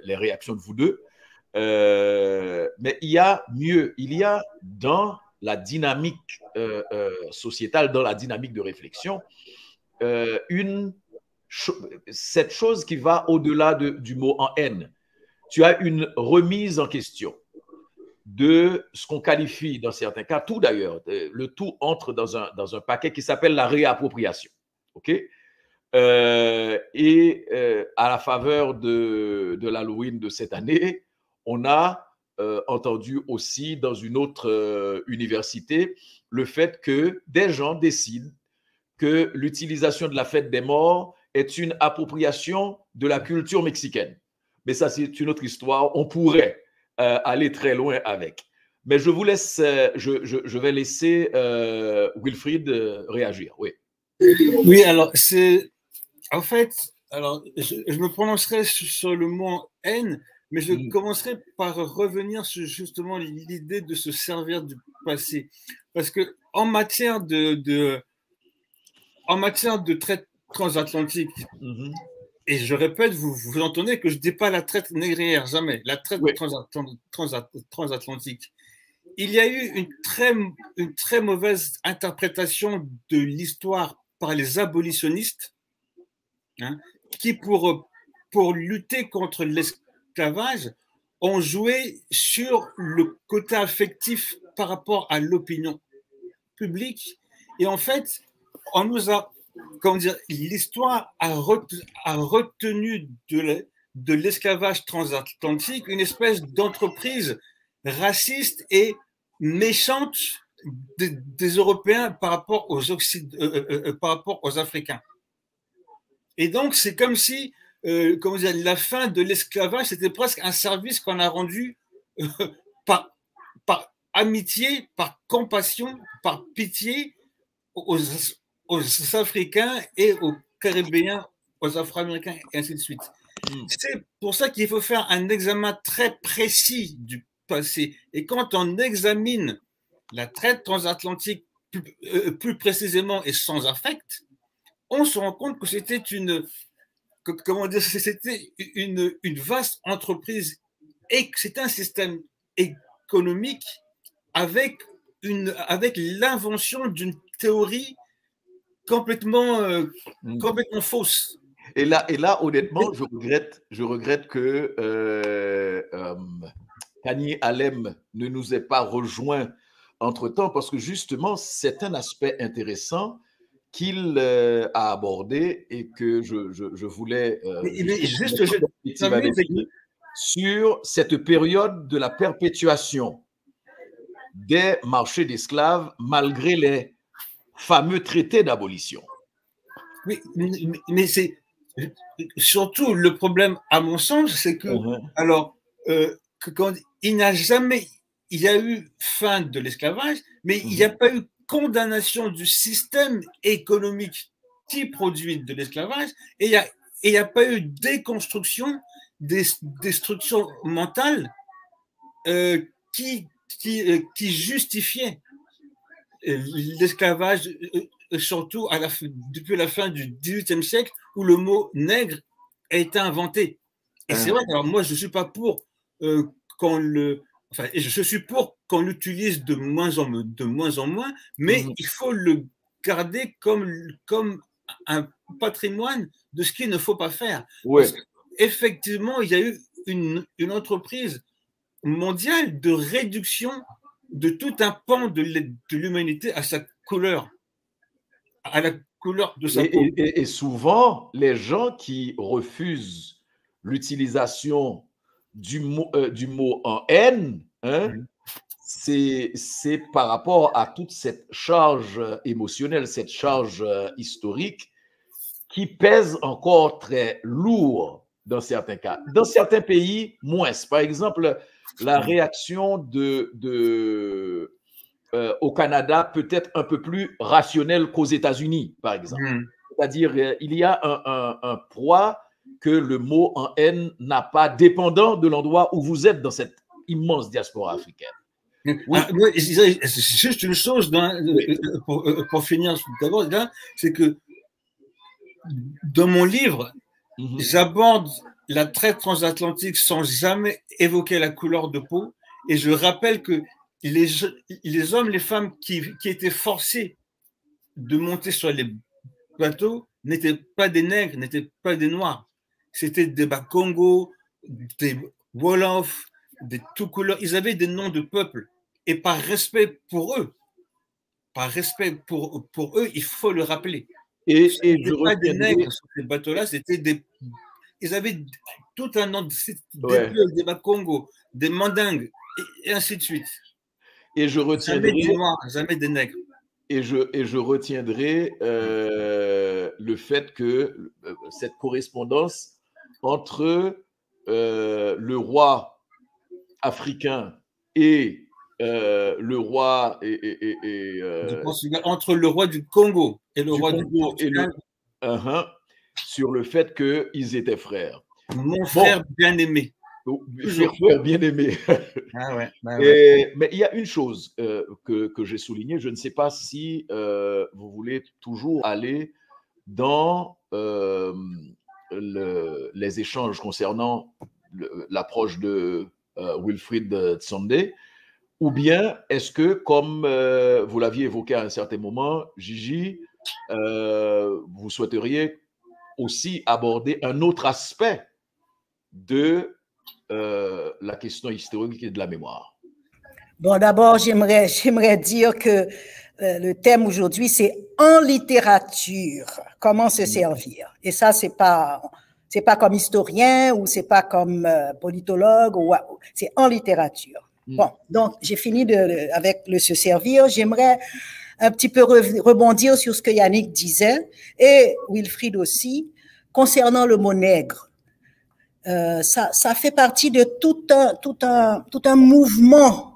les réactions de vous deux. Euh, mais il y a mieux, il y a dans la dynamique euh, sociétale, dans la dynamique de réflexion, une cette chose qui va au-delà du mot en haine. Tu as une remise en question de ce qu'on qualifie dans certains cas, tout d'ailleurs, le tout entre dans un, dans un paquet qui s'appelle la réappropriation. OK? Euh, et euh, à la faveur de, de l'Halloween de cette année, on a euh, entendu aussi dans une autre université le fait que des gens décident que l'utilisation de la fête des morts est une appropriation de la culture mexicaine. Mais ça, c'est une autre histoire. On pourrait aller très loin avec. Mais je vous laisse, je, je, je vais laisser Wilfried réagir. Oui. Oui, alors c'est en fait, alors, je, me prononcerai sur le mot haine, Mais je mm. commencerai par revenir sur justement l'idée de se servir du passé. Parce que en matière de, de en matière de traite transatlantique, mm-hmm. et je répète, vous, vous entendez que je ne dis pas la traite négrière, jamais, la traite transatlantique. Il y a eu une très, une très mauvaise interprétation de l'histoire par les abolitionnistes, hein, qui pour, pour lutter contre l'esclavage ont joué sur le côté affectif par rapport à l'opinion publique. Et en fait, on nous a, comment dire, l'histoire a, retenu de l'esclavage transatlantique une espèce d'entreprise raciste et méchante des, Européens euh, euh, euh, par rapport aux Africains. Et donc, c'est comme si comment dire, la fin de l'esclavage, c'était presque un service qu'on a rendu par, par amitié, par compassion, par pitié aux, aux Africains et aux Caribéens, aux Afro-Américains, et ainsi de suite. Hmm. C'est pour ça qu'il faut faire un examen très précis du passé. Et quand on examine la traite transatlantique euh, plus, précisément et sans affect, on se rend compte que c'était une, comment dire, c'était une, une vaste entreprise et c'était un système économique avec une, avec l'invention d'une théorie complètement, euh, mm. complètement fausse. Et là, et là, honnêtement, je regrette, je regrette que euh, Kanye Alem ne nous ait pas rejoint entre-temps, parce que justement, c'est un aspect intéressant qu'il euh, a abordé et que je, je, voulais euh, juste, sur cette période de la perpétuation des marchés d'esclaves malgré les fameux traités d'abolition. Oui, mais c'est surtout le problème, à mon sens, c'est que, uh-huh. alors, euh, que quand il n'a jamais, il y a eu fin de l'esclavage, mais il n'y a mhm. pas eu condamnation du système économique qui produit de l'esclavage, et il n'y a, pas eu déconstruction des destruction mentale euh, qui, qui, euh, qui justifiait euh, l'esclavage, surtout à la, depuis la fin du XVIIIe siècle, où le mot nègre a été inventé. Et c'est ah. vrai, alors moi, je ne suis pas pour qu'on le, enfin, je suis pour qu'on l'utilise de moins en de moins en moins, mais mhm. il faut le garder comme comme un patrimoine de ce qu'il ne faut pas faire. effectivement, il y a eu une, une, entreprise mondiale de réduction de tout un pan de l'humanité à sa couleur, à la couleur de sa peau. et souvent, les gens qui refusent l'utilisation du mot, euh, du mot en haine, hein, c'est par rapport à toute cette charge émotionnelle, cette charge euh, historique qui pèse encore très lourd dans certains cas. Dans certains pays, moins. Par exemple, la réaction de, de euh, au Canada peut être un peu plus rationnelle qu'aux États-Unis, par exemple. Mmh. C'est-à-dire, il y a un, un, un poids que le mot en haine n'a pas, dépendant de l'endroit où vous êtes dans cette immense diaspora africaine. Oui. Ah, juste une chose euh, pour, finir d'abord, c'est que dans mon livre, mhm. j'aborde la traite transatlantique sans jamais évoquer la couleur de peau. Et je rappelle que les, les hommes, les femmes qui, qui étaient forcés de monter sur les bateaux n'étaient pas des nègres, n'étaient pas des noirs c'était des Bakongo, des Wolof, des tout couleurs. Ils avaient des noms de peuples. Et par respect pour eux, par respect pour, pour eux, il faut le rappeler. Et, et je pas des nègres sur ces bateaux-là, c'était des. Ils avaient tout un nom, des, ouais. des Bakongo, des Mandingues, et, ainsi de suite. Et je retiendrai. Jamais des Noirs, jamais des Nègres. Et je, et je retiendrai euh, le fait que euh, cette correspondance entre euh, le roi africain et euh, le roi et, euh, entre le roi du Congo et le roi du Portugal uh-huh, sur le fait qu'ils étaient frères. Mon frère bien aimé. frère bien-aimé. Ah ouais, mais il y a une chose euh, que, que j'ai soulignée. Je ne sais pas si vous voulez toujours aller dans le, les échanges concernant l'approche de Wilfried Tsonde, ou bien est-ce que, comme vous l'aviez évoqué à un certain moment, Gigi, vous souhaiteriez aussi aborder un autre aspect de euh, la question historique et de la mémoire? Bon, d'abord, j'aimerais, j'aimerais dire que euh, le thème aujourd'hui, c'est en littérature, comment se servir. Et ça, c'est pas, c'est pas comme historien ou c'est pas comme euh, politologue ou c'est en littérature. Hmm. Bon, donc j'ai fini de, avec le se servir. J'aimerais un petit peu rebondir sur ce que Yannick disait et Wilfried aussi concernant le mot nègre. Euh, ça, ça fait partie de tout un, tout un, tout un mouvement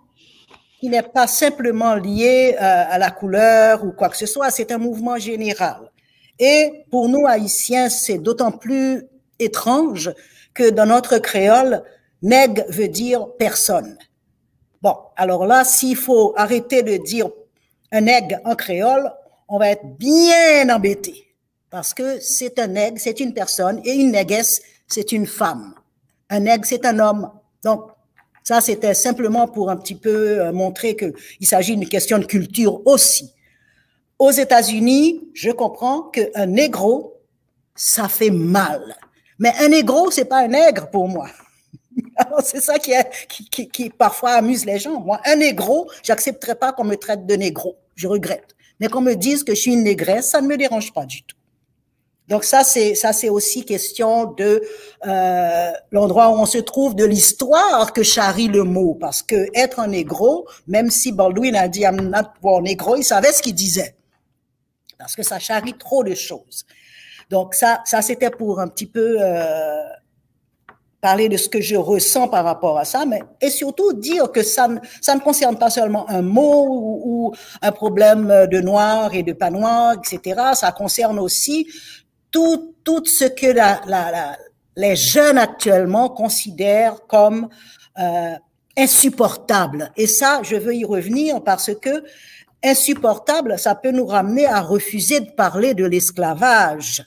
qui n'est pas simplement lié euh, à la couleur ou quoi que ce soit, c'est un mouvement général. Et pour nous, Haïtiens, c'est d'autant plus étrange que dans notre créole, nègre veut dire personne. Bon, alors là, s'il faut arrêter de dire un nègre en créole, on va être bien embêté parce que c'est un nègre, c'est une personne et une négresse, c'est une femme. Un nègre, c'est un homme. Donc, ça, c'était simplement pour un petit peu euh, montrer qu'il s'agit d'une question de culture aussi. Aux États-Unis, je comprends qu'un négro, ça fait mal. Mais un négro, c'est pas un nègre pour moi. C'est ça qui, est, qui, qui, parfois amuse les gens. Moi, un négro, j'accepterai pas qu'on me traite de négro. Je regrette. Mais qu'on me dise que je suis une négresse, ça ne me dérange pas du tout. Donc ça, c'est ça, c'est aussi question de euh, l'endroit où on se trouve, de l'histoire que charrie le mot, parce que être un négro, même si Baldwin a dit I'm not born négro, il savait ce qu'il disait, parce que ça charrie trop de choses. Donc ça, ça c'était pour un petit peu euh, parler de ce que je ressens par rapport à ça, mais et surtout dire que ça ne, ça ne concerne pas seulement un mot ou, ou un problème de noir et de pas noir, etc. Ça concerne aussi tout, tout ce que la, la, les jeunes actuellement considèrent comme euh, insupportable. Et ça, je veux y revenir parce que insupportable, ça peut nous ramener à refuser de parler de l'esclavage.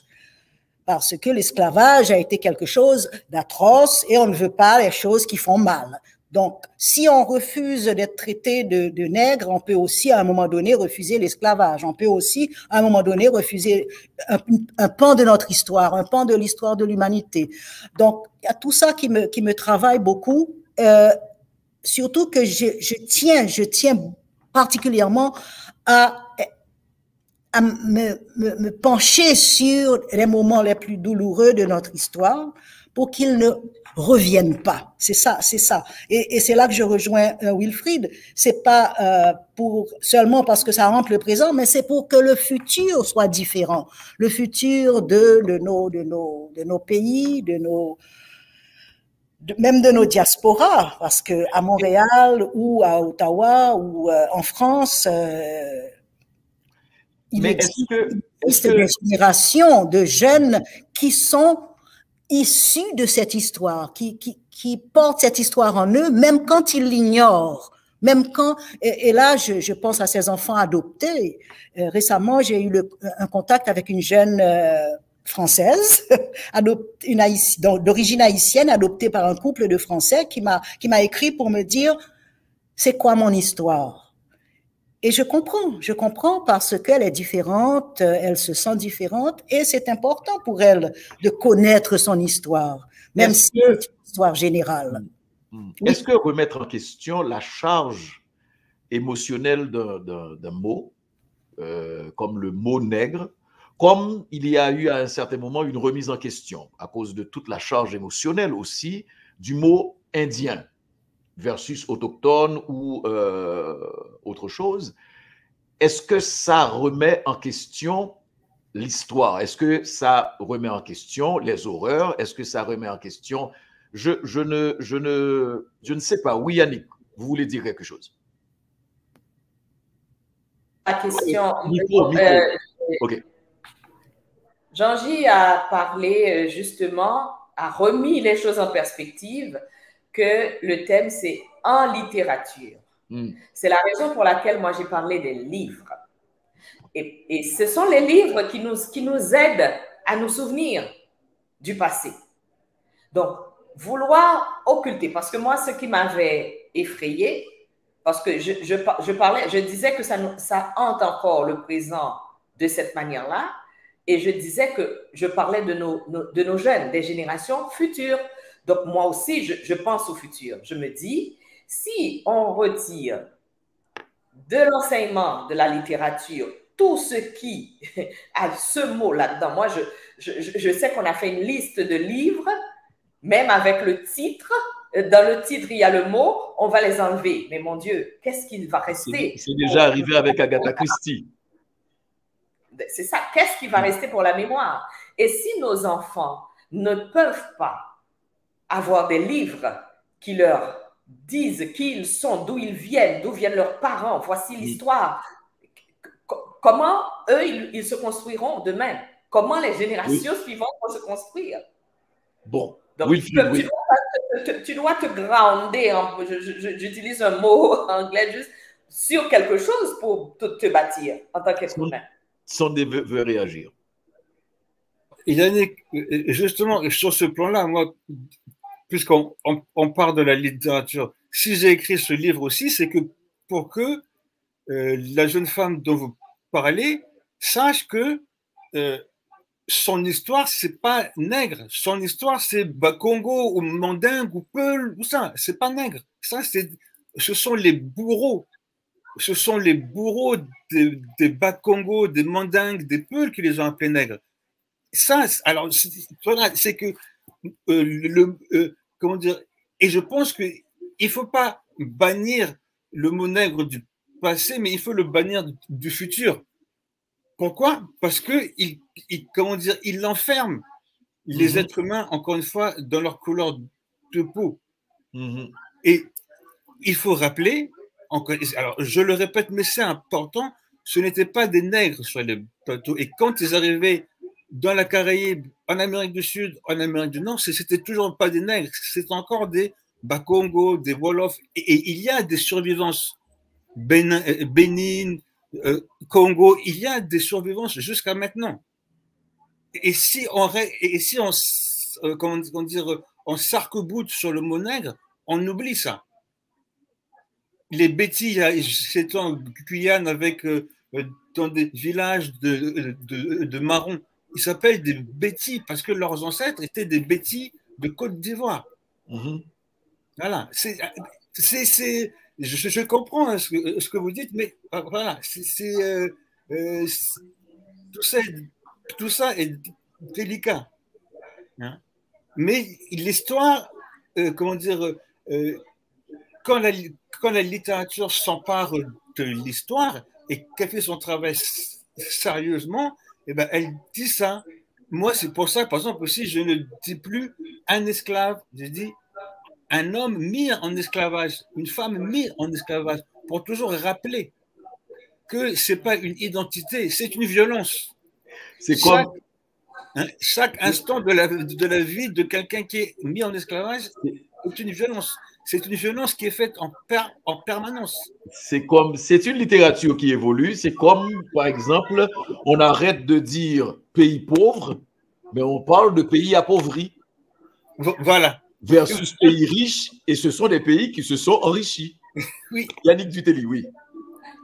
Parce que l'esclavage a été quelque chose d'atroce et on ne veut pas les choses qui font mal. Donc, si on refuse d'être traité de, de, nègre, on peut aussi à un moment donné refuser l'esclavage. On peut aussi à un moment donné refuser un, un pan de notre histoire, un pan de l'histoire de l'humanité. Donc, il y a tout ça qui me, qui me travaille beaucoup. Euh, surtout que je, je, tiens, je tiens particulièrement à, à me, me, me pencher sur les moments les plus douloureux de notre histoire pour qu'ils ne reviennent pas. C'est ça, c'est ça. Et, et c'est là que je rejoins euh, Wilfried. C'est pas euh, pour seulement parce que ça rentre le présent, mais c'est pour que le futur soit différent. Le futur de, de nos de nos de nos pays, de nos même de nos diasporas, parce que à Montréal ou à Ottawa ou euh, en France, il existe, existe des générations de jeunes qui sont issus de cette histoire, qui, qui, qui portent cette histoire en eux, même quand ils l'ignorent. Même quand, et, là, je, je, pense à ces enfants adoptés. Euh, récemment, j'ai eu le, un contact avec une jeune euh, française, d'origine haïtienne, adoptée par un couple de Français, qui m'a qui m'a écrit pour me dire c'est quoi mon histoire? Et je comprends, je comprends parce qu'elle est différente, elle se sent différente et c'est important pour elle de connaître son histoire, même si c'est une histoire générale. Hmm. Est-ce que remettre en question la charge émotionnelle d'un mot, euh, comme le mot nègre, comme il y a eu à un certain moment une remise en question à cause de toute la charge émotionnelle aussi du mot indien? Versus autochtone ou euh, autre chose, est-ce que ça remet en question l'histoire? Est-ce que ça remet en question les horreurs? Est-ce que ça remet en question je, je, ne, je, ne, je ne sais pas. Oui, Yannick, vous voulez dire quelque chose? La question. Euh, Jean-Gy a parlé euh, justement, a remis les choses en perspective que le thème, c'est en littérature. Hmm. C'est la raison pour laquelle moi j'ai parlé des livres. Et, et, ce sont les livres qui nous, qui nous aident à nous souvenir du passé. Donc, vouloir occulter, parce que moi, ce qui m'avait effrayé, parce que je, je, je, parlais, je disais que ça, ça hante encore le présent de cette manière-là, et je disais que je parlais de nos, de nos jeunes, des générations futures. Donc, moi aussi, je, je pense au futur. Je me dis, si on retire de l'enseignement de la littérature tout ce qui a ce mot là-dedans, moi, je, je, je sais qu'on a fait une liste de livres, même avec le titre, dans le titre, il y a le mot, on va les enlever. Mais mon Dieu, qu'est-ce qu'il va rester? C'est déjà arrivé avec Agatha Christie. C'est ça, qu'est-ce qui va rester pour la mémoire? Et si nos enfants ne peuvent pas avoir des livres qui leur disent qui ils sont, d'où ils viennent, d'où viennent leurs parents, voici l'histoire, comment eux, ils, se construiront demain? Comment les générations suivantes vont se construire? Bon, Donc, tu, dois, tu, dois, te grounder, j'utilise un mot anglais juste, sur quelque chose pour te, te bâtir en tant qu'être humain. Sondé veut, réagir. Il y a justement, sur ce plan-là, moi, puisqu'on on, parle de la littérature, si j'ai écrit ce livre aussi, c'est que pour que euh, la jeune femme dont vous parlez sache que euh, son histoire, c'est pas nègre. Son histoire, c'est Bakongo ou Mandingue ou Peul ou ça. C'est pas nègre. Ça, c'est, ce sont les bourreaux ce sont les bourreaux des, des Bas-Congo, des Mandingues, des Peuls qui les ont appelés nègres. Ça, alors, c'est que euh, le, comment dire, et je pense qu'il ne faut pas bannir le mot nègre du passé, mais il faut le bannir du futur. Pourquoi? Parce que il, comment dire, il enferme les mhm. êtres humains, encore une fois, dans leur couleur de peau. Mhm. Et il faut rappeler alors je le répète, mais c'est important, ce n'étaient pas des nègres sur les plateaux. Et quand ils arrivaient dans la Caraïbe, en Amérique du Sud, en Amérique du Nord, c'était toujours pas des nègres, c'était encore des Bakongo, des Wolofs. Et, il y a des survivances. Bénin, euh, euh, Congo, il y a des survivances jusqu'à maintenant. Et si on, et si on, euh, comment dire, on s'arc-boute sur le mot nègre, on oublie ça les bêtis, c'est en Guyane avec dans des villages de, de marrons. Ils s'appellent des bêtis parce que leurs ancêtres étaient des bêtis de Côte d'Ivoire. Mm-hmm. Voilà. C'est, c'est, je, je, comprends hein, ce, que, ce, que, vous dites, mais euh, voilà, c'est, euh, tout, ça, tout ça est délicat. Hein. Mais l'histoire, comment dire, quand la, quand la littérature s'empare de l'histoire et qu'elle fait son travail sérieusement, eh ben, elle dit ça. Moi, c'est pour ça, par exemple, aussi, je ne dis plus un esclave, je dis un homme mis en esclavage, une femme mise en esclavage, pour toujours rappeler que c'est pas une identité, c'est une violence. C'est comme hein, chaque, instant de la, de la vie de quelqu'un qui est mis en esclavage est une violence c'est une violence qui est faite en, en permanence. C'est comme, c'est une littérature qui évolue. C'est comme, par exemple, on arrête de dire pays pauvre, mais on parle de pays appauvris. Voilà. Versus pays riches, et ce sont des pays qui se sont enrichis. Oui. Yannick Dutelli, oui.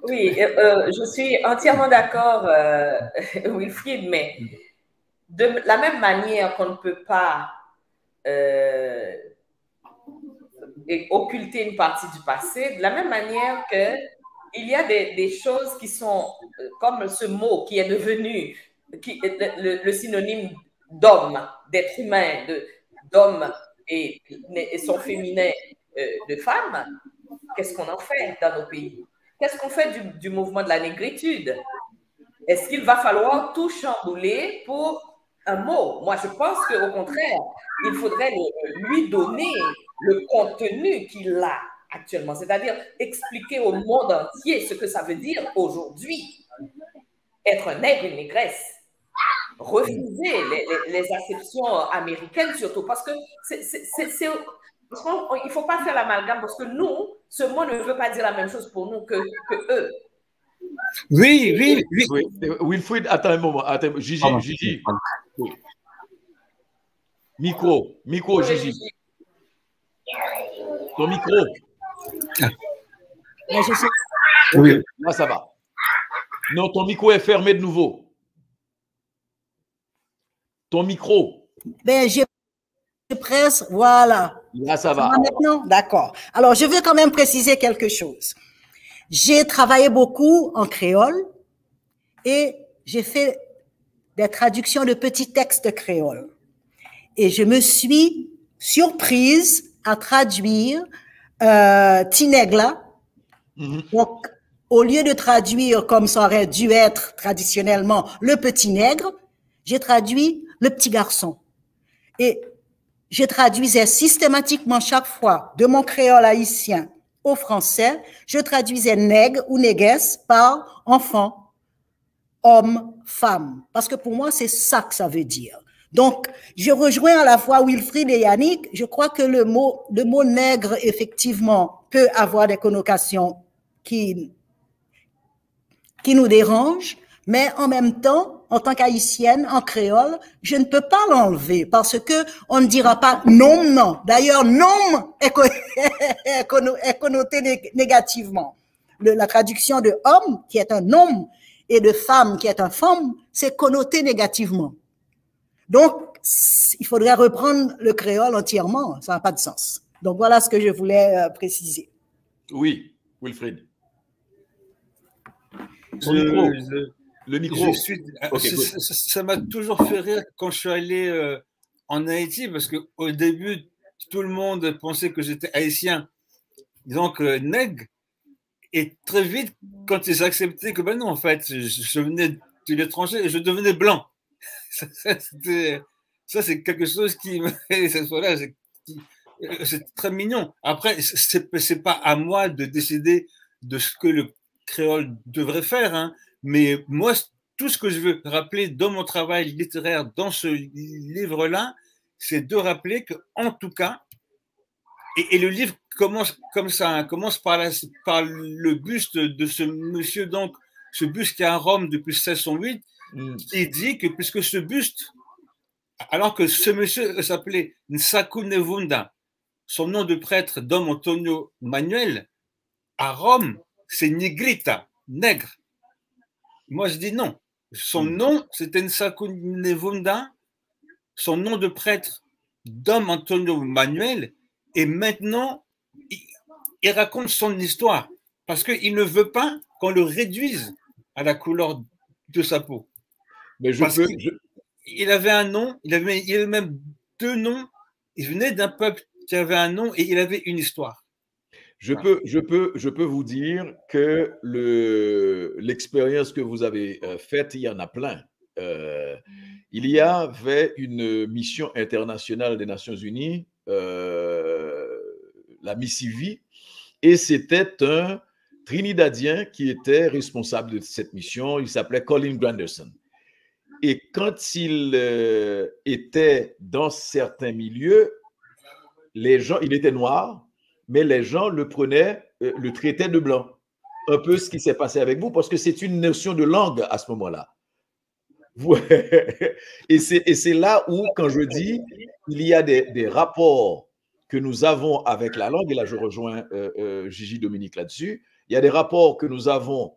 Oui, euh, je suis entièrement d'accord, euh, Wilfried, mais de la même manière qu'on ne peut pas euh, occulter une partie du passé, de la même manière que il y a des, des choses qui sont euh, comme ce mot qui est devenu qui, le, le synonyme d'homme, d'être humain, d'homme et, et, son féminin euh, de femme. Qu'est-ce qu'on en fait dans nos pays? Qu'est-ce qu'on fait du, du, mouvement de la négritude? Est-ce qu'il va falloir tout chambouler pour un mot Moi, je pense qu'au contraire, il faudrait lui donner le contenu qu'il a actuellement, c'est-à-dire expliquer au monde entier ce que ça veut dire aujourd'hui être un nègre, une négresse. Refuser les, les, acceptions américaines surtout, parce que c'est il ne faut pas faire l'amalgame parce que nous, ce mot ne veut pas dire la même chose pour nous que, que eux. Oui, oui, oui. Wilfried, attends un moment. Attends, Gigi, Gigi. Micro, micro, Gigi. Ton micro. Oui. Là, ça va. Non, ton micro est fermé de nouveau. Ton micro. Ben, je presse, voilà. Là, ça va. Maintenant, d'accord. Alors, je veux quand même préciser quelque chose. J'ai travaillé beaucoup en créole et j'ai fait des traductions de petits textes créoles. Et je me suis surprise à traduire euh, Tinegla. Mm-hmm. Donc, au lieu de traduire comme ça aurait dû être traditionnellement le petit nègre, j'ai traduit le petit garçon. Et je traduisais systématiquement chaque fois de mon créole haïtien au français, je traduisais nègre ou négresse par enfant, homme, femme. Parce que pour moi, c'est ça que ça veut dire. Donc, je rejoins à la fois Wilfried et Yannick. Je crois que le mot, le mot nègre, effectivement, peut avoir des connotations qui, qui nous dérangent, mais en même temps, en tant qu'haïtienne, en créole, je ne peux pas l'enlever parce que on ne dira pas non, non. D'ailleurs, non est, connoté négativement. la traduction de homme, qui est un homme, et de femme, qui est un femme, c'est connoté négativement. Donc, il faudrait reprendre le créole entièrement. Ça n'a pas de sens. Donc, voilà ce que je voulais euh, préciser. Oui, Wilfried. Le micro. ça m'a toujours fait rire quand je suis allé euh, en Haïti parce qu'au début, tout le monde pensait que j'étais haïtien, donc euh, nègre. Et très vite, quand ils acceptaient que ben non, en fait, je, venais de l'étranger je devenais blanc. Ça, c'est quelque chose qui me. C'est très mignon. Après, c'est pas à moi de décider de ce que le créole devrait faire. Hein. Mais moi, tout ce que je veux rappeler dans mon travail littéraire, dans ce livre-là, c'est de rappeler que, en tout cas, et, le livre commence comme ça, hein, commence par, par le buste de ce monsieur, donc, ce buste qui est à Rome depuis 1608, mm. il dit que puisque ce buste, alors que ce monsieur s'appelait Nsaku Nevunda, son nom de prêtre, Dom Antonio Manuel, à Rome, c'est Nigrita, nègre. Moi, je dis non. Son hmm. nom, c'était Nsaku Nevunda, son nom de prêtre, Dom Antonio Manuel, et maintenant, il, raconte son histoire parce qu'il ne veut pas qu'on le réduise à la couleur de sa peau. Mais je peux, il, avait un nom, il avait, il avait même deux noms. Il venait d'un peuple qui avait un nom et il avait une histoire. Je peux, je, peux, je peux vous dire que l'expérience que vous avez euh, faite, il y en a plein. Euh, il y avait une mission internationale des Nations Unies, la Missivi, et c'était un Trinidadien qui était responsable de cette mission. Il s'appelait Colin Granderson. Et quand il était dans certains milieux, les gens, il était noir, mais les gens le prenaient, euh, le traitaient de blanc. Un peu ce qui s'est passé avec vous, parce que c'est une notion de langue à ce moment-là. et c'est là où, quand je dis, il y a des, rapports que nous avons avec la langue, et là je rejoins euh, euh, Gigi Dominique là-dessus, il y a des rapports que nous avons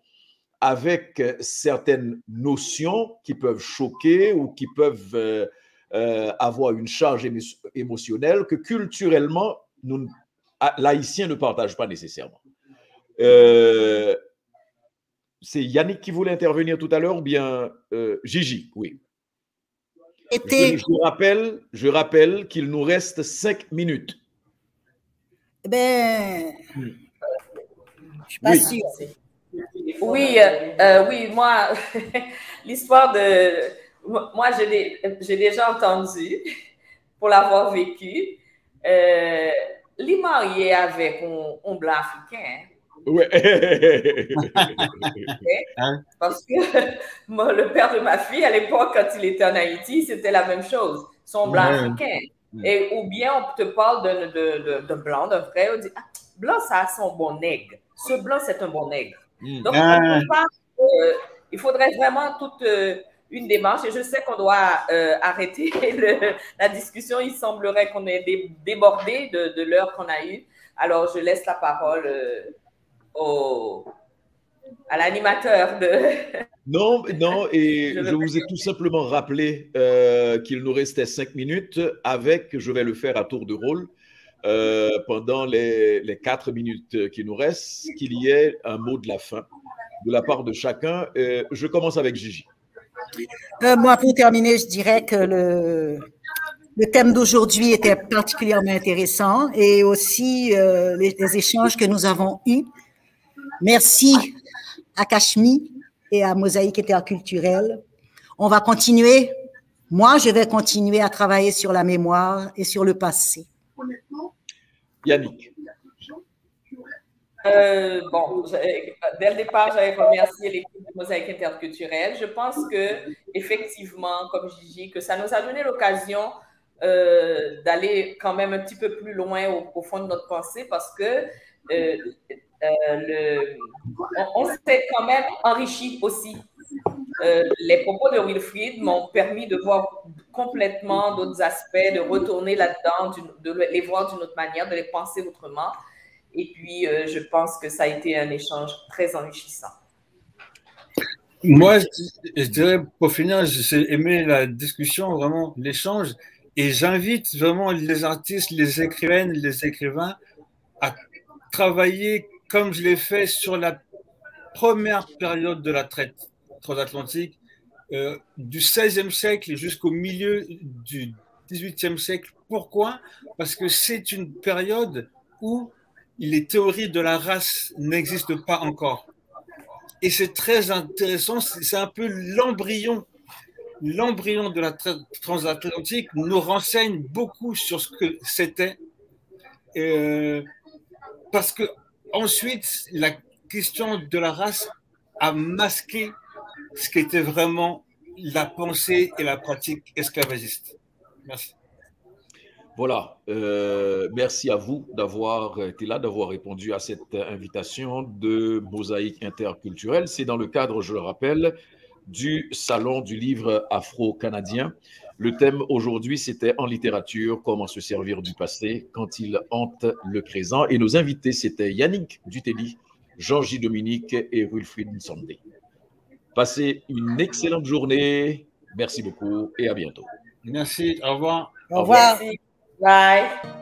avec certaines notions qui peuvent choquer ou qui peuvent avoir une charge émotionnelle que culturellement, nous ah, l'haïtien ne partage pas nécessairement. Euh, c'est Yannick qui voulait intervenir tout à l'heure ou bien euh, Gigi, oui. Je, rappelle, je rappelle qu'il nous reste cinq minutes. Eh ben, hmm. je suis pas oui. Oui, euh, oui, moi, l'histoire de. Moi, j'ai déjà entendu pour l'avoir vécu. Les marié avec un, blanc africain. Oui. Hein? Parce que le père de ma fille, à l'époque, quand il était en Haïti, c'était la même chose. Son blanc africain. Et, ou bien on te parle d'un blanc, d'un vrai, on dit ah, blanc, ça a son bon nègre. Ce blanc, c'est un bon nègre. Mm. Donc, ah. euh, il faudrait vraiment toute euh, une démarche. Et je sais qu'on doit euh, arrêter la discussion. Il semblerait qu'on ait débordé de, de l'heure qu'on a eue. Alors, je laisse la parole au, à l'animateur de. Non, non, et je, vous ai tout simplement rappelé euh, qu'il nous restait cinq minutes avec, je vais le faire à tour de rôle, euh, pendant les, les, quatre minutes qui nous restent, qu'il y ait un mot de la fin de la part de chacun. Euh, je commence avec Gigi. moi, pour terminer, je dirais que le, le thème d'aujourd'hui était particulièrement intéressant et aussi les, les, échanges que nous avons eus. Merci à Cachemire et à Mosaïque interculturelle. On va continuer. Moi, je vais continuer à travailler sur la mémoire et sur le passé. Yannick. Euh, bon, dès le départ, j'avais remercié l'équipe de Mosaïque interculturelle. Je pense que, effectivement, comme je dis, que ça nous a donné l'occasion euh, d'aller quand même un petit peu plus loin au, fond de notre pensée parce que euh, le, on, s'est quand même enrichi aussi. Euh, les propos de Wilfried m'ont permis de voir complètement d'autres aspects, de retourner là-dedans, de les voir d'une autre manière, de les penser autrement. Et puis, euh, je pense que ça a été un échange très enrichissant. Moi, je, dirais, pour finir, j'ai aimé la discussion, vraiment l'échange. Et j'invite vraiment les artistes, les écrivaines, les écrivains à travailler comme je l'ai fait sur la première période de la traite transatlantique, euh, du XVIe siècle jusqu'au milieu du XVIIIe siècle. Pourquoi? Parce que c'est une période où les théories de la race n'existent pas encore. Et c'est très intéressant, c'est un peu l'embryon. L'embryon de la traite transatlantique nous renseigne beaucoup sur ce que c'était. Euh, parce que ensuite, la question de la race a masqué ce qui était vraiment la pensée et la pratique esclavagiste. Merci. Voilà, euh, merci à vous d'avoir été là, d'avoir répondu à cette invitation de Mosaïque interculturelle. C'est dans le cadre, je le rappelle, du Salon du livre afro-canadien. Le thème aujourd'hui, c'était en littérature, comment se servir du passé quand il hante le présent. Et nos invités, c'était Yannick Dutelli, Jean-J. Dominique et Wilfried Nsondé. Passez une excellente journée. Merci beaucoup et à bientôt. Merci. Au revoir. Au revoir. Bye.